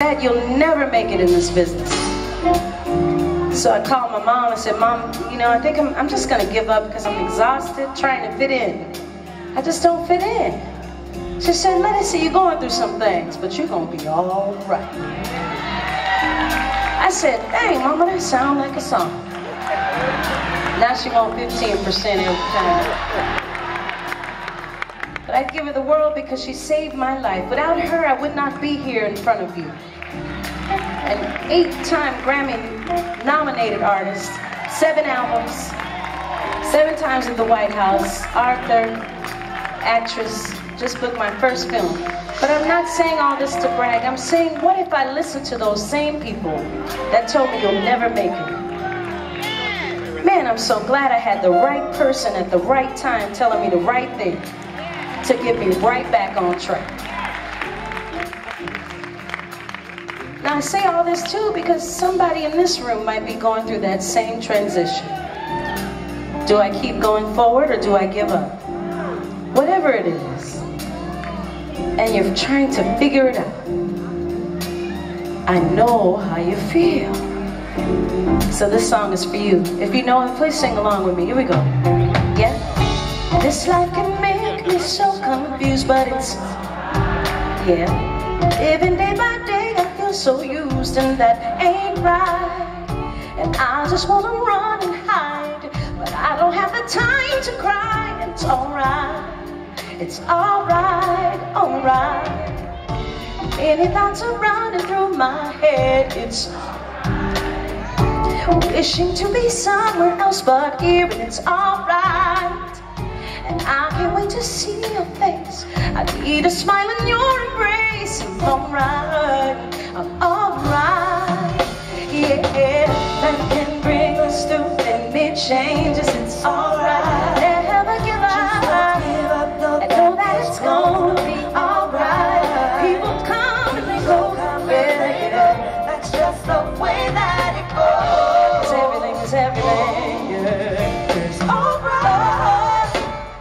Dad, you'll never make it in this business. So I called my mom and said, Mom, you know, I think I'm, I'm just going to give up because I'm exhausted trying to fit in. I just don't fit in. She said, let me see, you're going through some things, but you're going to be all right. I said, dang, Mama, that sound like a song. Now she wants 15% every time. But I'd give her the world because she saved my life. Without her, I would not be here in front of you. An eight-time Grammy-nominated artist, seven albums, seven times at the White House, Arthur, actress, just booked my first film. But I'm not saying all this to brag. I'm saying, what if I listened to those same people that told me you'll never make it? Man, I'm so glad I had the right person at the right time telling me the right thing to get me right back on track. I say all this too because somebody in this room might be going through that same transition. Do I keep going forward or do I give up? Whatever it is, and you're trying to figure it out, I know how you feel. So this song is for you. If you know it, please sing along with me. Here we go. Yeah? This life can make me so confused, but it's, yeah. Living day by day, So used, and that ain't right. And I just wanna run and hide, but I don't have the time to cry. It's alright, it's alright, alright. Many thoughts are running through my head. It's alright wishing to be somewhere else, but here, and it's alright. And I can't wait to see your face I need a smile in your embrace I'm alright, Alright us changes It's alright Never give up I know that it's gonna be alright People come and they go That's just the way that it goes Everything is everything, yeah It's alright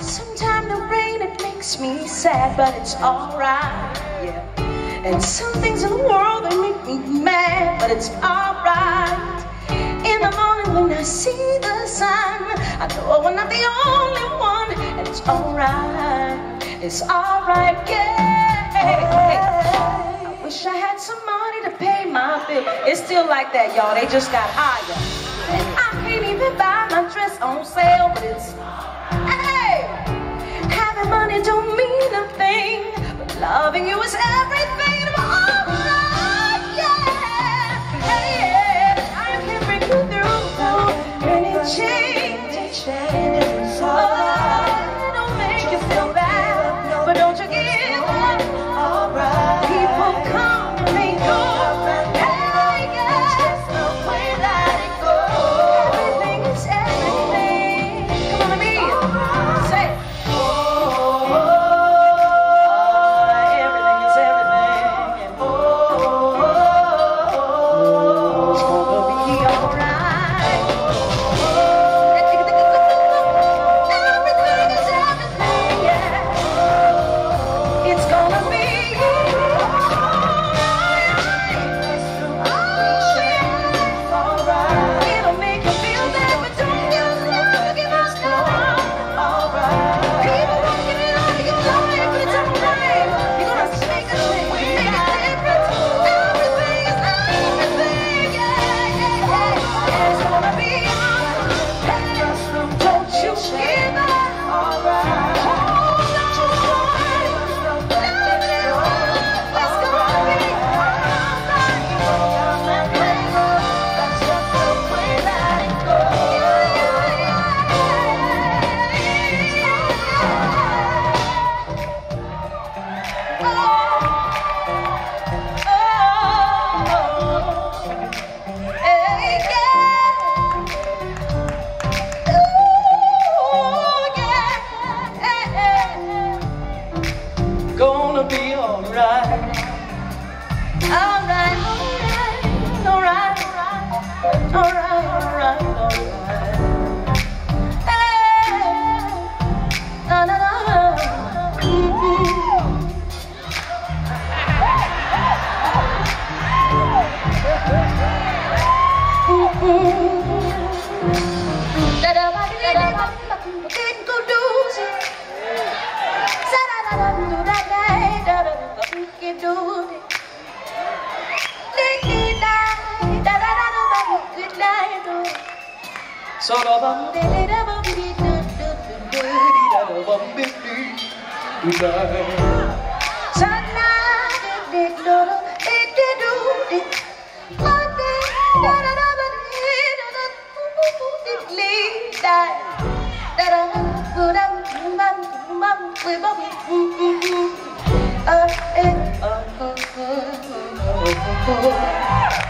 Sometimes the rain it makes me sad, but it's alright. And some things in the world, they make me mad, but it's alright. In the morning when I see the sun, I know I'm not the only one, and it's alright, it's alright, yeah. I wish I had some money to pay my bill. It's still like that, y'all, they just got higher. And I can't even buy my dress on sale, but it's hey. Having money don't mean a loving you is everything.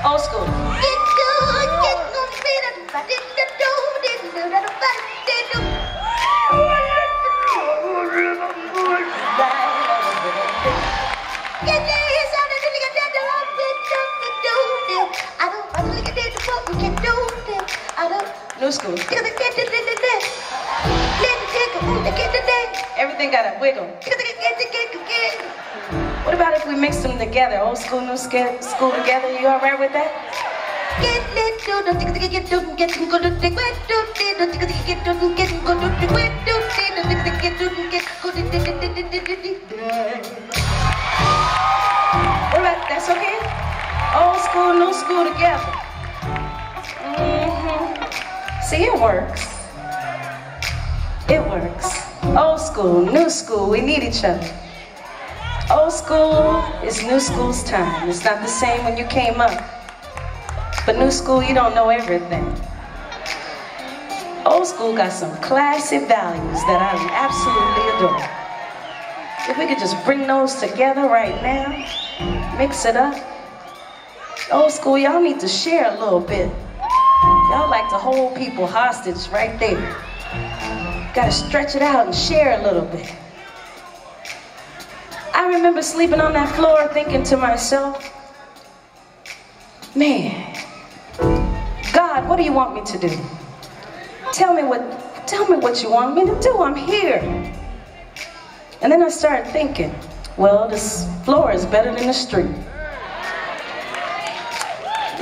Old school. New school. Everything got a wiggle. What about if we mix them together? Old school, new school together? You alright with that? What about that's okay? Old school, new school together. See, it works. It works. Old school, new school, we need each other. Old school is new school's time. It's not the same when you came up. But new school, you don't know everything. Old school got some classic values that I absolutely adore. If we could just bring those together right now, mix it up. Old school, y'all need to share a little bit. Y'all like to hold people hostage right there. Gotta stretch it out and share a little bit. I remember sleeping on that floor thinking to myself, man, God, what do you want me to do? Tell me what, tell me what you want me to do. I'm here. And then I started thinking, well, this floor is better than the street.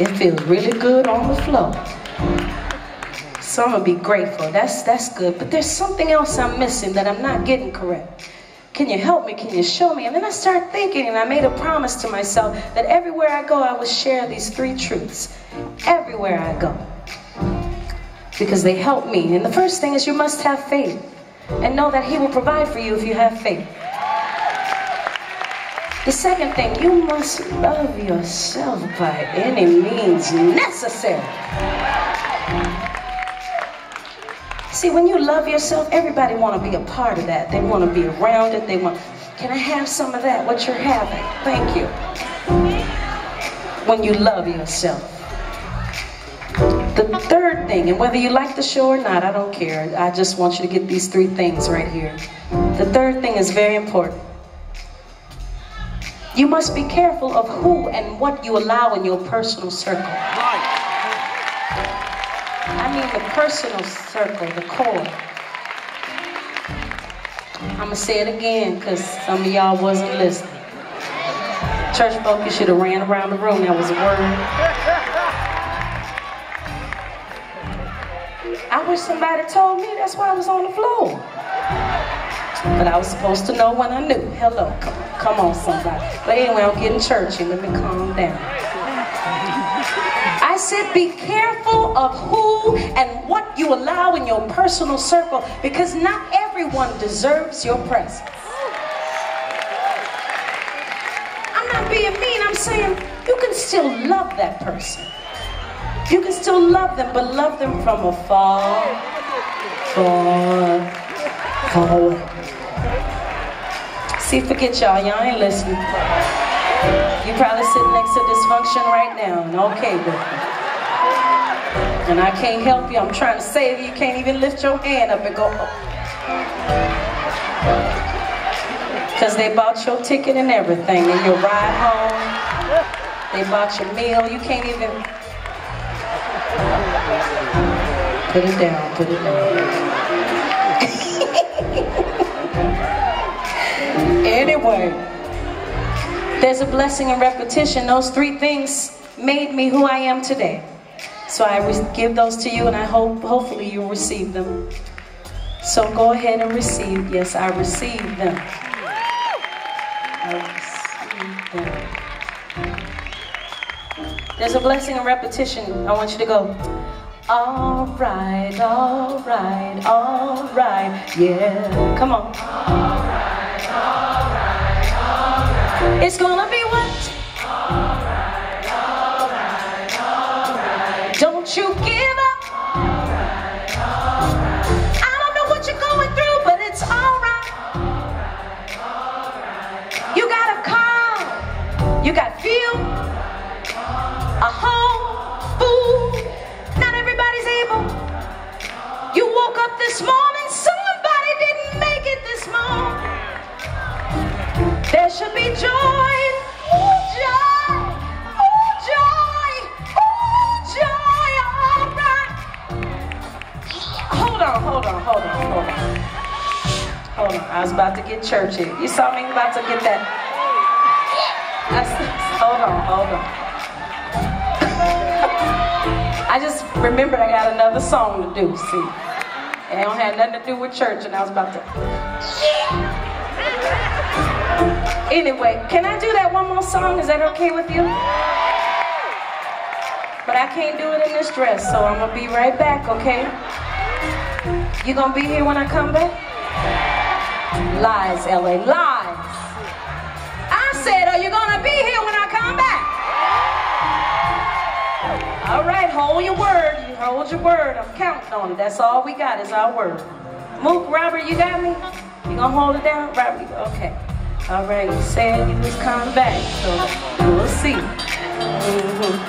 It feels really good on the floor. So I'm gonna be grateful. That's that's good. But there's something else I'm missing that I'm not getting correct. Can you help me? Can you show me? And then I started thinking, and I made a promise to myself that everywhere I go, I would share these three truths. Everywhere I go. Because they help me. And the first thing is you must have faith. And know that He will provide for you if you have faith. The second thing, you must love yourself by any means necessary. See, when you love yourself, everybody want to be a part of that. They want to be around it. They want, can I have some of that, what you're having? Thank you. When you love yourself. The third thing, and whether you like the show or not, I don't care. I just want you to get these three things right here. The third thing is very important. You must be careful of who and what you allow in your personal circle. Right. I mean the personal circle, the core. I'm going to say it again because some of y'all wasn't listening. Church folk, you should have ran around the room. That was a word. I wish somebody told me that's why I was on the floor. But I was supposed to know when I knew. Hello, come, on somebody. But anyway, I'm getting churchy. Let me calm down. I said be careful of who and what you allow in your personal circle because not everyone deserves your presence. I'm not being mean, I'm saying you can still love that person. You can still love them, but love them from afar, far, far away. See, forget y'all, y'all ain't listening. You probably sitting next to dysfunction right now and okay with it. And I can't help you. I'm trying to save you. You can't even lift your hand up and go. Because they bought your ticket and everything and your ride home. They bought your meal. You can't even. Put it down. Put it down. Anyway, there's a blessing in repetition. Those three things made me who I am today. So I give those to you and I hope hopefully you'll receive them. So go ahead and receive. Yes, I receive them. I receive them. There's a blessing in repetition. I want you to go. All right, all right, all right, yeah. Come on. It's gonna be what? There should be joy. Joy. Joy. Joy. Hold on, hold on, hold on, hold on. Hold on. I was about to get churchy. You saw me about to get that. That's, hold on, hold on. I just remembered I got another song to do, see. It don't have nothing to do with church, and I was about to. Anyway, can I do that one more song? Is that okay with you? But I can't do it in this dress, so I'm gonna be right back, okay? You gonna be here when I come back? Lies, LA, lies. I said, are you gonna be here when I come back? All right, hold your word. You hold your word. I'm counting on it. That's all we got is our word. Mook, Robert, you got me? You gonna hold it down? Robert, okay. You said you was coming back, so we'll see. Mhm.